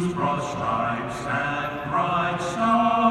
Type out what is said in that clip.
whose broad stripes and bright stars.